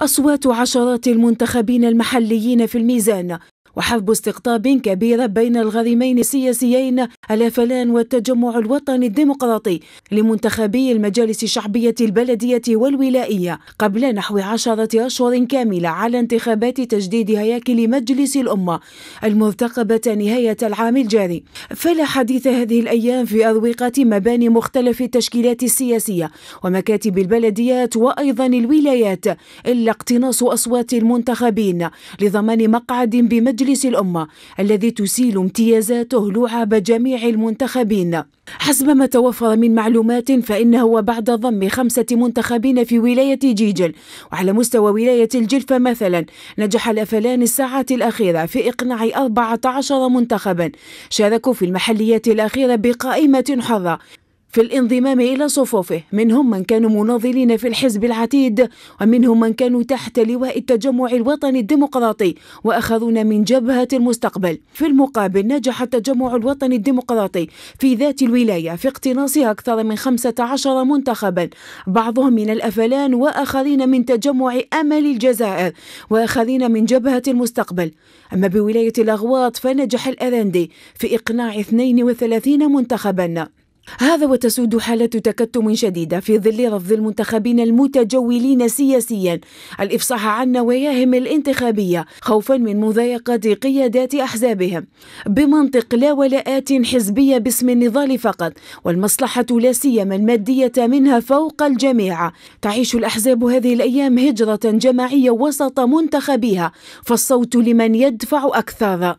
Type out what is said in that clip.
أصوات عشرات المنتخبين المحليين في الميزان وحفظ استقطاب كبير بين الغريمين السياسيين الأفلان والتجمع الوطني الديمقراطي لمنتخبي المجالس الشعبية البلدية والولائية قبل نحو عشرة أشهر كاملة على انتخابات تجديد هياكل مجلس الأمة المرتقبة نهاية العام الجاري. فلا حديث هذه الأيام في أروقة مباني مختلف التشكيلات السياسية ومكاتب البلديات وأيضا الولايات إلا اقتناص أصوات المنتخبين لضمان مقعد بمجلس مجلس الأمة الذي تسيل امتيازاته لعاب جميع المنتخبين. حسب ما توفر من معلومات فإنه وبعد ضم خمسة منتخبين في ولاية جيجل. وعلى مستوى ولاية الجلفة مثلا نجح الأفلان الساعات الأخيرة في إقناع 14 منتخبا. شاركوا في المحليات الأخيرة بقائمة حرة. في الانضمام إلى صفوفه. منهم من كانوا مناضلين في الحزب العتيد ومنهم من كانوا تحت لواء التجمع الوطني الديمقراطي وآخرون من جبهة المستقبل. في المقابل نجح التجمع الوطني الديمقراطي في ذات الولاية في اقتناص أكثر من 15 منتخبا بعضهم من الأفلان وآخرين من تجمع أمل الجزائر وآخرين من جبهة المستقبل. أما بولاية الأغواط فنجح الأرندي في إقناع 32 منتخبا. هذا وتسود حالة تكتم شديدة في ظل رفض المنتخبين المتجولين سياسيا. الإفصاح عن نواياهم الانتخابية خوفا من مضايقة قيادات أحزابهم. بمنطق لا ولاءات حزبية باسم النضال فقط والمصلحة لا سيما المادية منها فوق الجميع. تعيش الأحزاب هذه الأيام هجرة جماعية وسط منتخبيها فالصوت لمن يدفع أكثر.